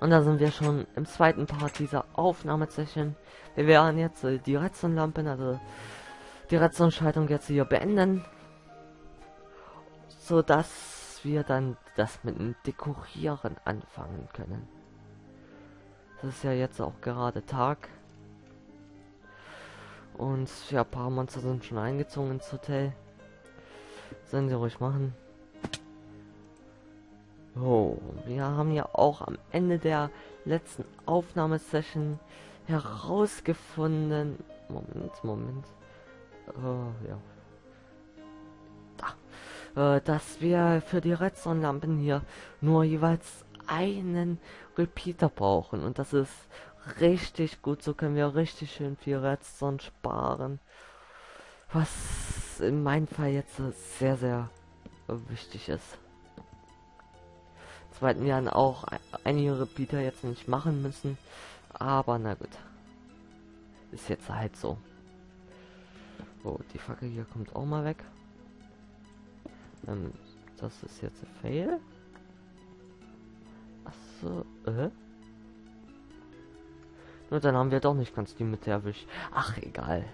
Und da sind wir schon im zweiten Part dieser Aufnahmesession. Wir werden jetzt äh, die Redstone-Lampen, also die Redstone-Schaltung jetzt hier beenden. So dass wir dann das mit dem Dekorieren anfangen können. Das ist ja jetzt auch gerade Tag. Und ja, ein paar Monster sind schon eingezogen ins Hotel. Sollen sie ruhig machen. Oh, wir haben ja auch am Ende der letzten Aufnahmesession herausgefunden. Moment, Moment. Uh, ja. Da. Äh, dass wir für die Redstone-Lampen hier nur jeweils einen Repeater brauchen. Und das ist richtig gut. So können wir richtig schön viel Redstone sparen. Was in meinem Fall jetzt sehr, sehr wichtig ist zweiten Jahren auch einige Repeater jetzt nicht machen müssen. Aber na gut. Ist jetzt halt so. Oh, die Fackel hier kommt auch mal weg. Ähm, das ist jetzt ein Fail. Achso, äh? Nur dann haben wir doch nicht ganz die Mitte erwischt. Ach, egal.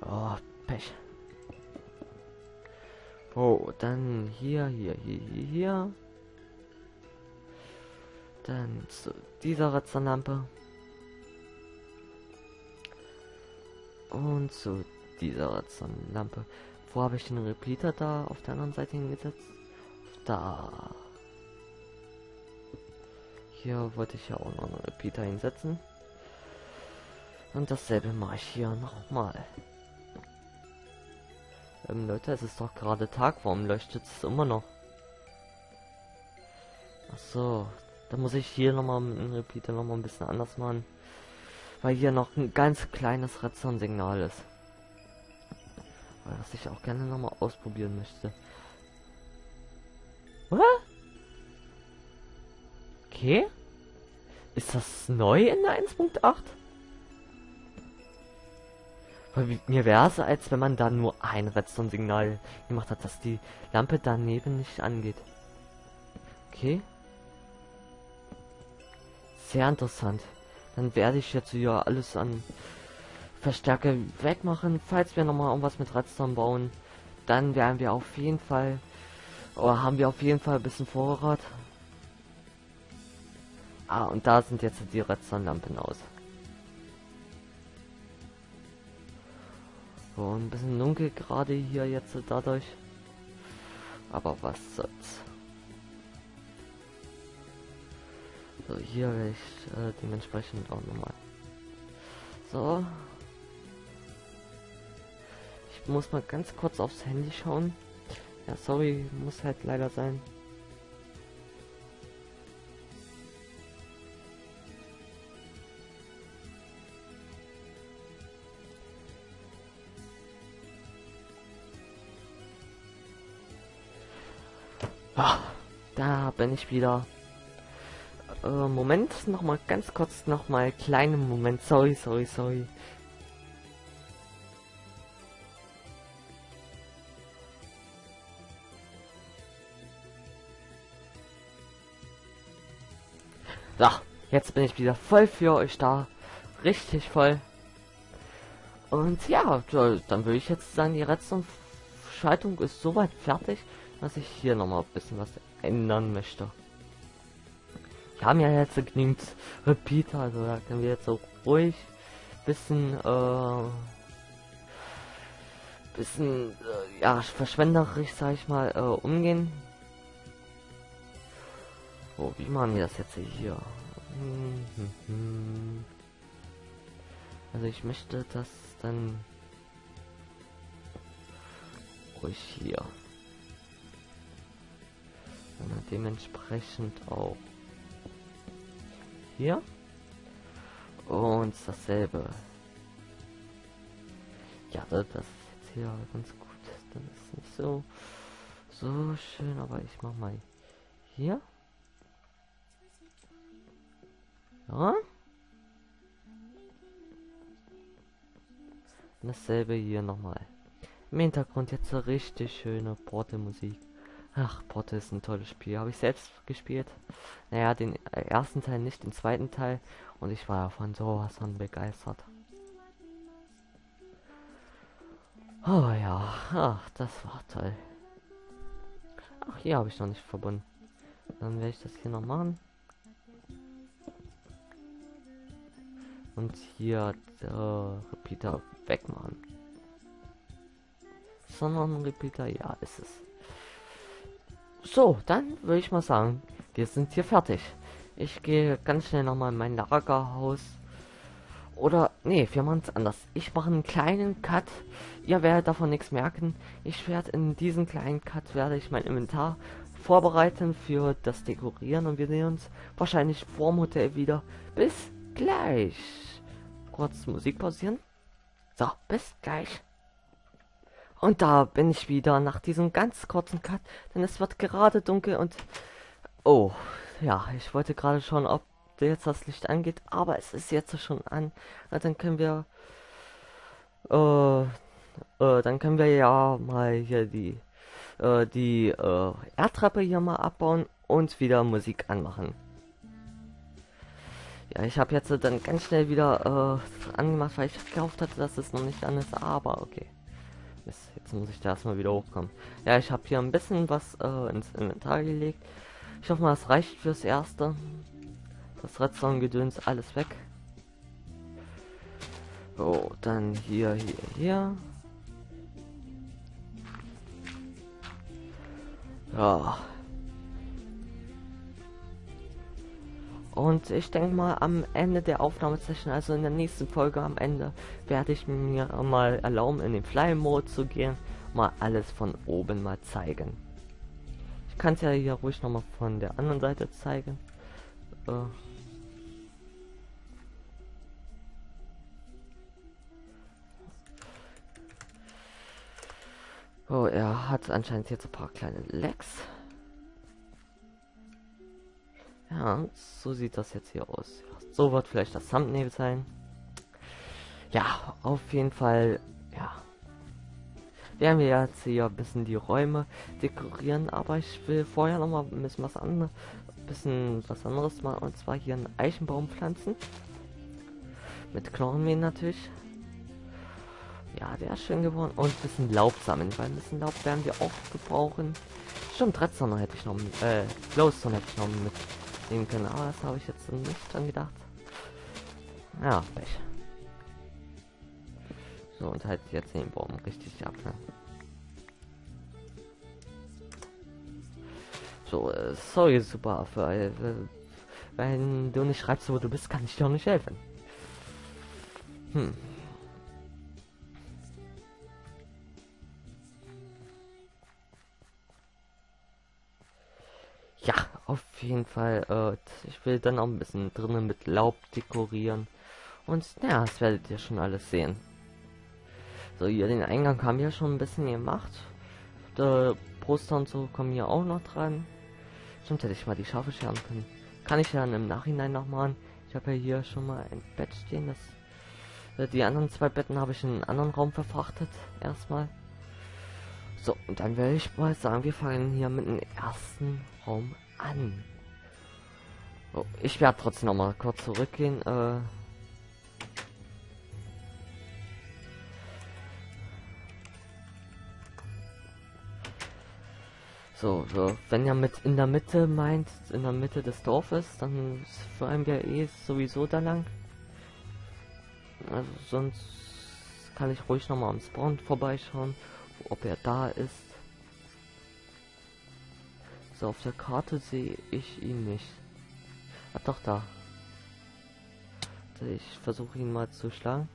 Oh, Pech. Oh, dann hier, hier, hier, hier, hier. Dann zu dieser Ratzerlampe. Und zu dieser Ratzerlampe. Wo habe ich den Repeater da auf der anderen Seite hingesetzt? Da. Hier wollte ich ja auch noch einen Repeater hinsetzen. Und dasselbe mache ich hier nochmal. Ähm, Leute, es ist doch gerade Tag. Warum leuchtet es immer noch? Ach so, da muss ich hier nochmal dem Repeater nochmal ein bisschen anders machen. Weil hier noch ein ganz kleines Redstone-Signal ist. Was ich auch gerne nochmal ausprobieren möchte. Was? Okay. Ist das neu in der 1.8? Weil mir wäre es, als wenn man da nur ein Redstone-Signal gemacht hat, dass die Lampe daneben nicht angeht. Okay. Sehr interessant. Dann werde ich jetzt hier alles an Verstärker wegmachen. Falls wir nochmal irgendwas mit Redstone bauen, dann werden wir auf jeden Fall, oder haben wir auf jeden Fall ein bisschen Vorrat. Ah, und da sind jetzt die Redstone-Lampen aus. So, ein bisschen dunkel gerade hier jetzt dadurch. Aber was soll's. So, hier ich äh, dementsprechend auch nochmal. So. Ich muss mal ganz kurz aufs Handy schauen. Ja, sorry, muss halt leider sein. Ah, da bin ich wieder. Äh, Moment, noch mal ganz kurz, noch mal kleinen Moment. Sorry, sorry, sorry. So, jetzt bin ich wieder voll für euch da. Richtig voll. Und ja, dann würde ich jetzt sagen, die Redstone-Schaltung ist soweit fertig, dass ich hier noch mal ein bisschen was ändern möchte. Haben ja jetzt genügend Repeater, also da können wir jetzt so ruhig bisschen, äh, bisschen, äh, ja, verschwenderisch, sag ich mal, äh, umgehen. Oh, wie machen wir das jetzt hier? Also ich möchte das dann ruhig hier. Und dementsprechend auch hier. Und dasselbe. Ja, das ist jetzt hier ganz gut. Das ist nicht so, so schön, aber ich mach mal hier. Ja. Dasselbe hier nochmal. Im Hintergrund jetzt so richtig schöne Porte-Musik. Ach, Portal ist ein tolles Spiel. Habe ich selbst gespielt. Naja, den ersten Teil nicht, den zweiten Teil. Und ich war davon sowas von begeistert. Oh ja, ach, das war toll. Ach, hier habe ich noch nicht verbunden. Dann werde ich das hier noch machen. Und hier der Repeater wegmachen. Sondern Repeater, ja, ist es. So, dann würde ich mal sagen, wir sind hier fertig. Ich gehe ganz schnell noch mal in mein Lagerhaus. Oder, nee, wir machen es anders. Ich mache einen kleinen Cut. Ihr werdet davon nichts merken. Ich werde in diesem kleinen Cut, werde ich mein Inventar vorbereiten für das Dekorieren. Und wir sehen uns wahrscheinlich vor dem Hotel wieder. Bis gleich. Kurz Musik pausieren. So, bis gleich. Und da bin ich wieder nach diesem ganz kurzen Cut, denn es wird gerade dunkel und... Oh, ja, ich wollte gerade schauen, ob jetzt das Licht angeht, aber es ist jetzt schon an. Na, dann können wir... Äh, äh, dann können wir ja mal hier die... Äh, die äh, Erdtreppe hier mal abbauen und wieder Musik anmachen. Ja, ich habe jetzt dann ganz schnell wieder äh, angemacht, weil ich gehofft hatte, dass es noch nicht an ist, aber okay. Mist, jetzt muss ich da erstmal wieder hochkommen. Ja, ich habe hier ein bisschen was äh, ins Inventar gelegt. Ich hoffe mal, das reicht fürs Erste. Das Redstone-Gedöns alles weg. So, dann hier, hier, hier. Ja, Und ich denke mal, am Ende der Aufnahmesession, also in der nächsten Folge am Ende, werde ich mir mal erlauben, in den Fly-Mode zu gehen, mal alles von oben mal zeigen. Ich kann es ja hier ruhig noch mal von der anderen Seite zeigen. Äh Oh, er hat anscheinend jetzt ein paar kleine Lecks. Ja, so sieht das jetzt hier aus. So wird vielleicht das Thumbnail sein. Ja, auf jeden Fall, ja. Wir jetzt hier ein bisschen die Räume dekorieren, aber ich will vorher noch mal ein bisschen was anderes, bisschen was anderes machen und zwar hier einen Eichenbaum pflanzen. Mit Knochenmähen natürlich. Ja, der ist schön geworden. Und ein bisschen Laub sammeln, weil ein bisschen Laub werden wir auch gebrauchen. Stimmt, Redstone hätte ich noch, äh, Glowstone hätte ich noch mit nehmen können, aber das habe ich jetzt nicht dran gedacht. Ja, Pech. So, und halt jetzt den Baum richtig ab, ne? So, äh, sorry, super, für, äh, wenn du nicht schreibst, wo du bist, kann ich dir auch nicht helfen. Hm. Auf jeden Fall. Äh, ich will dann auch ein bisschen drinnen mit Laub dekorieren. Und ja, das werdet ihr schon alles sehen. So, hier den Eingang haben wir schon ein bisschen gemacht. Der Poster und so kommen hier auch noch dran. Stimmt, hätte ich mal die Schafe scheren können. Kann ich ja im Nachhinein noch machen. Ich habe ja hier schon mal ein Bett stehen. Das, äh, die anderen zwei Betten habe ich in einen anderen Raum verfrachtet. Erstmal. So, und dann werde ich mal sagen, wir fangen hier mit dem ersten Raum an. Oh, ich werde trotzdem noch mal kurz zurückgehen. Äh so, so, wenn ihr mit in der Mitte meint, in der Mitte des Dorfes, dann fahren wir eh sowieso da lang. Also sonst kann ich ruhig noch mal am Spawn vorbeischauen, ob er da ist. So, auf der Karte sehe ich ihn nicht. Ah, doch, da. Ich versuche ihn mal zu schlagen.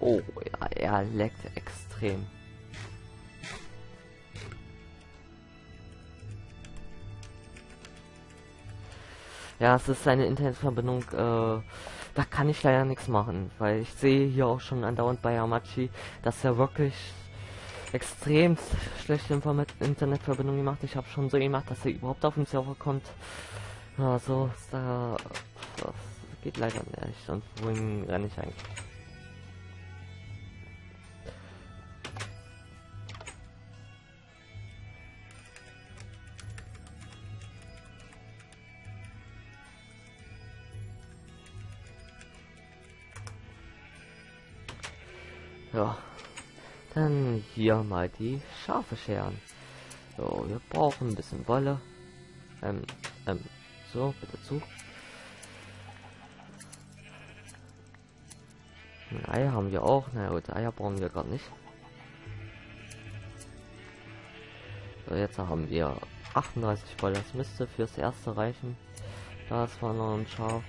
Oh, ja, er leckt extrem. Ja, es ist eine Internetverbindung, äh, da kann ich leider nichts machen, weil ich sehe hier auch schon andauernd bei Amachi, dass er wirklich extrem schlechte Internetverbindung gemacht. Ich habe schon so gemacht, dass er überhaupt auf den Server kommt. Ja, so ist da Das geht leider nicht. Und wohin renne ich eigentlich? Hier mal die Schafe scheren. So, wir brauchen ein bisschen Wolle. Ähm, ähm, so, bitte zu. Ein Ei haben wir auch. Na gut, Eier brauchen wir gar nicht. So, jetzt haben wir 38 Wolle. Das müsste fürs erste reichen. Das war noch ein Schaf.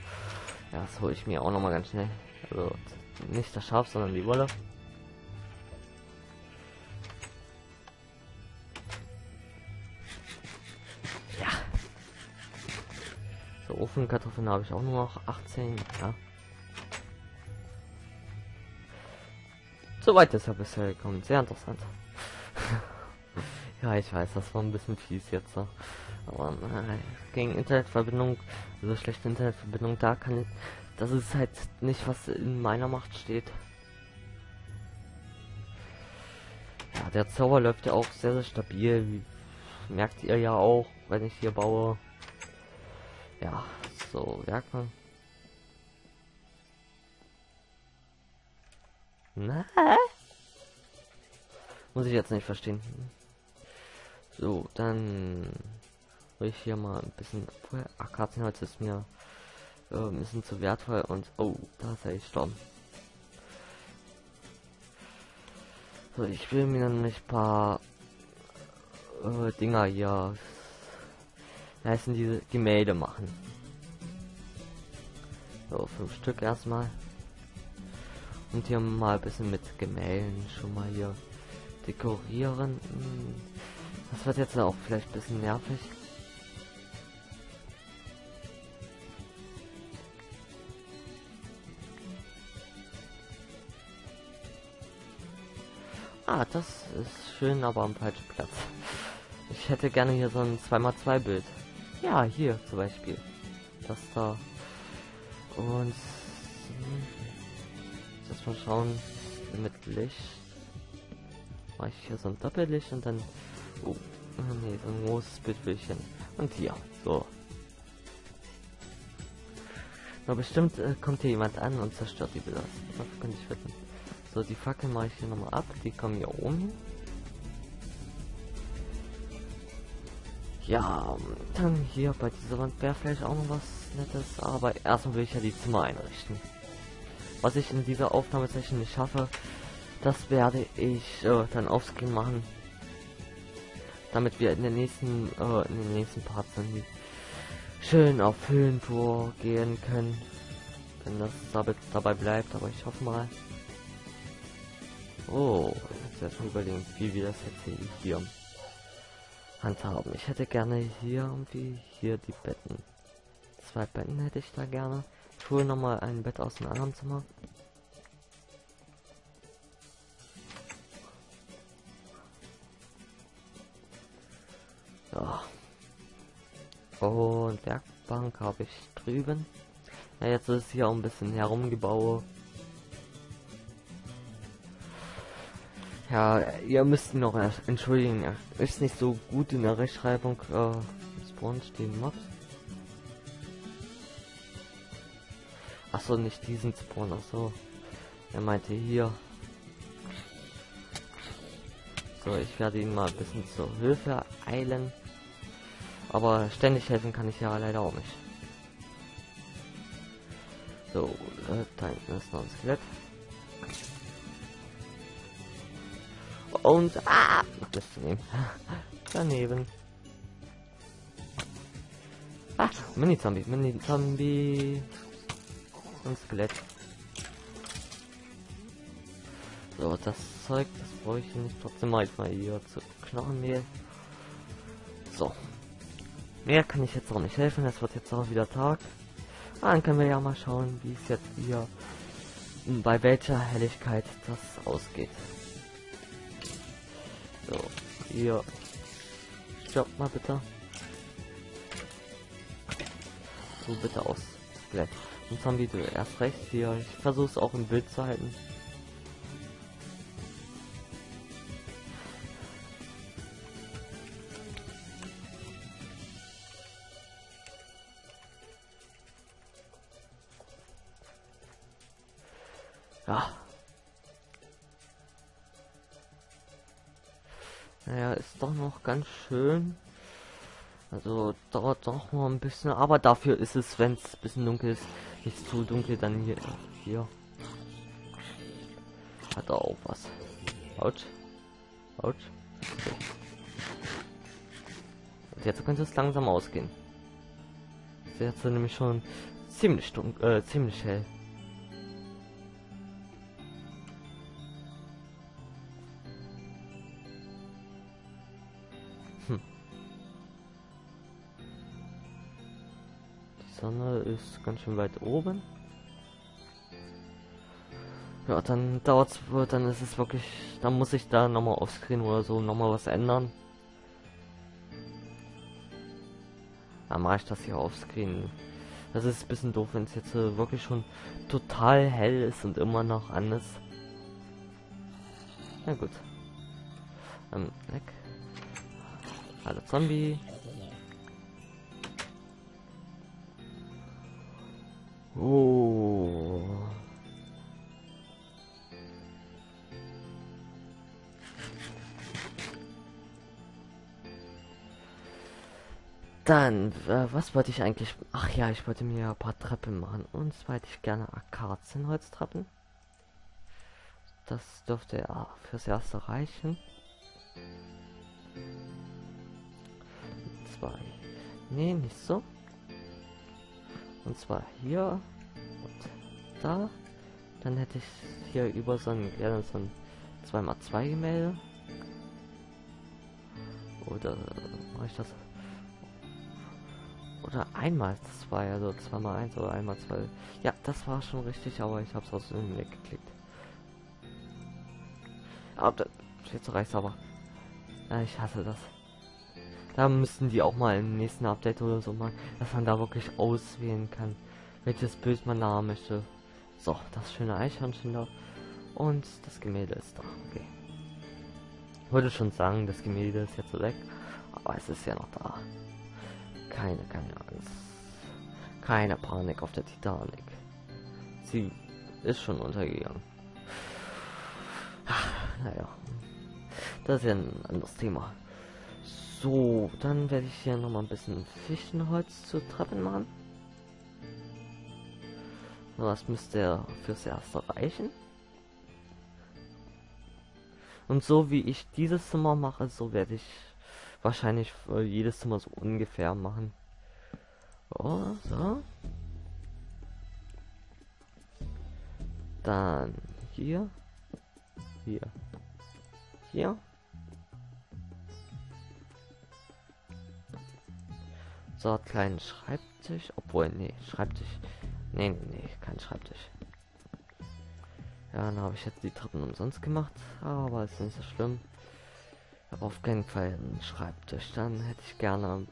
Das hole ich mir auch noch mal ganz schnell. Also nicht das Schaf, sondern die Wolle. Ofenkartoffeln habe ich auch nur noch 18. Ja. Soweit ist er bisher gekommen. Sehr interessant. ja, ich weiß, das war ein bisschen fies jetzt. So. Aber nein, gegen Internetverbindung, so schlechte Internetverbindung, da kann ich, das ist halt nicht, was in meiner Macht steht. Ja, der Zauber läuft ja auch sehr, sehr stabil. Merkt ihr ja auch, wenn ich hier baue. Ja, so, Werkbank. Na? Muss ich jetzt nicht verstehen. So, dann will ich hier mal ein bisschen. Akazienholz ist mir äh, ein bisschen zu wertvoll und oh, da ist er gestorben. So, ich will mir dann nicht paar äh, Dinger hier heißen diese Gemälde machen. So, fünf Stück erstmal. Und hier mal ein bisschen mit Gemälden schon mal hier dekorieren. Hm, das wird jetzt auch vielleicht ein bisschen nervig. Ah, das ist schön, aber am falschen Platz. Ich hätte gerne hier so ein 2x2 Bild. Ja, hier zum Beispiel. Das da. Und jetzt mal schauen mit Licht. Mache ich hier so ein Doppellicht und dann. Oh, nee, so ein großes Bildbildchen. Und hier, so. Na bestimmt äh, kommt hier jemand an und zerstört die Bilder. Das könnte ich wetten. So, die Fackel mache ich hier nochmal ab. Die kommen hier oben Ja, dann hier bei dieser Wand wäre vielleicht auch noch was Nettes, aber erstmal will ich ja die Zimmer einrichten. Was ich in dieser Aufnahmesession nicht schaffe, das werde ich äh, dann aufscreen machen. Damit wir in den nächsten, äh, in den nächsten Parts dann schön auf Höhentour gehen können. Wenn das dabei, dabei bleibt, aber ich hoffe mal. Oh, jetzt erstmal überlegen, wie wir das jetzt hier handhaben. Ich hätte gerne hier irgendwie hier die Betten. Zwei Betten hätte ich da gerne. Ich hole noch mal ein Bett aus dem anderen Zimmer. Ja. Und Werkbank habe ich drüben. Ja, jetzt ist hier auch ein bisschen herumgebaut. Ja, ihr müsst noch entschuldigen. Er ist nicht so gut in der Rechtschreibung. Äh, Spawn stehen Mobs. Achso, nicht diesen Spawn, achso. Er meinte hier. So, ich werde ihn mal ein bisschen zur Hilfe eilen. Aber ständig helfen kann ich ja leider auch nicht. So, äh, da ist noch ein Skelett. Und ah, das nehmen. Daneben. Ah, Mini-Zombie, Mini-Zombie. Und Skelett. So, das Zeug, das brauche ich nicht. Trotzdem mal mal hier zu Knochenmehl. So. Mehr kann ich jetzt auch nicht helfen. Es wird jetzt auch wieder Tag. Ah, dann können wir ja mal schauen, wie es jetzt hier bei welcher Helligkeit das ausgeht. Hier. Stopp mal bitte. So bitte aus. Und Zombie, du erst recht hier. Ich versuche es auch im Bild zu halten. Ganz schön. Also dauert doch mal ein bisschen, aber dafür ist es, wenn es ein bisschen dunkel ist, nicht zu dunkel, dann hier. Hier. Hat auch was. Autsch. Okay. Und jetzt könnte es langsam ausgehen. Jetzt sind nämlich schon ziemlich dunkel, äh, ziemlich hell. Sonne ist ganz schön weit oben. Ja, dann dauert es, dann ist es wirklich, dann muss ich da nochmal aufscreen oder so nochmal was ändern. Dann mache ich das hier aufscreen. Das ist ein bisschen doof, wenn es jetzt äh, wirklich schon total hell ist und immer noch an ist. Na gut. Ähm, weg. Hallo Zombie. Oh. Dann, äh, was wollte ich eigentlich? Ach ja, ich wollte mir ein paar Treppen machen. Und zwar hätte ich gerne Akazienholztreppen. Das dürfte ja fürs erste reichen. Zwei. Nee, nicht so. Und zwar hier und da. Dann hätte ich hier über so ein, gerne so ein 2x2 Gemälde. Oder mache ich das? Oder einmal zwei, also zweimal eins oder einmal zwei. Ja, das war schon richtig, aber ich habe es aus dem weggeklickt. Aber jetzt reicht's aber. Ja, ich hasse das. Da müssten die auch mal im nächsten Update oder so machen, dass man da wirklich auswählen kann, welches Bild man da möchte. So, das schöne Eichhörnchen da. Und das Gemälde ist da. Okay. Ich würde schon sagen, das Gemälde ist jetzt weg. Aber es ist ja noch da. Keine, keine Angst. Keine Panik auf der Titanic. Sie ist schon untergegangen. Naja. Das ist ja ein anderes Thema. So, dann werde ich hier noch mal ein bisschen Fichtenholz zu Treppen machen. Was müsste fürs erste reichen? Und so wie ich dieses Zimmer mache, so werde ich wahrscheinlich jedes Zimmer so ungefähr machen. Oh, so. Dann hier. Hier. Hier. So, kleinen Schreibtisch. Obwohl, nee, Schreibtisch. Nee, nee, nee, kein Schreibtisch. Ja, dann habe ich jetzt die Treppen umsonst gemacht. Aber ist nicht so schlimm. Aber auf keinen Fall einen Schreibtisch. Dann hätte ich gerne...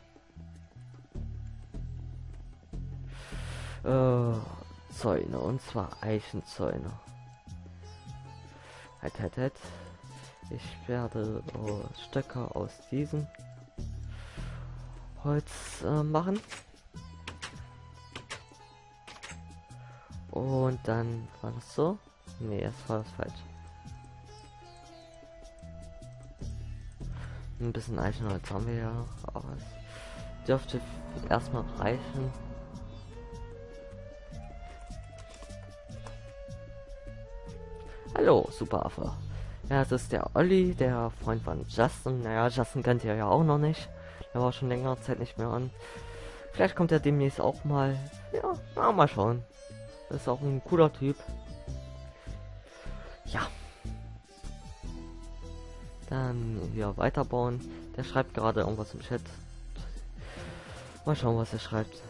Äh, Zäune. Und zwar Eichenzäune. Halt, halt, halt. Ich werde äh, Stöcke aus diesen Holz äh, machen. Und dann war das so. Nee, das war das falsch. Ein bisschen Eichenholz haben wir ja, aber es dürfte erstmal reichen. Hallo, Super Affe. Ja, das ist der Olli, der Freund von Justin. Naja, Justin kennt ihr ja auch noch nicht. Er war schon längere Zeit nicht mehr an. Vielleicht kommt er demnächst auch mal. Ja, na, mal schauen. Das ist auch ein cooler Typ. Ja. Dann hier weiterbauen. Der schreibt gerade irgendwas im Chat. Mal schauen, was er schreibt.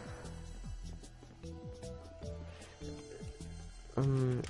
Ähm,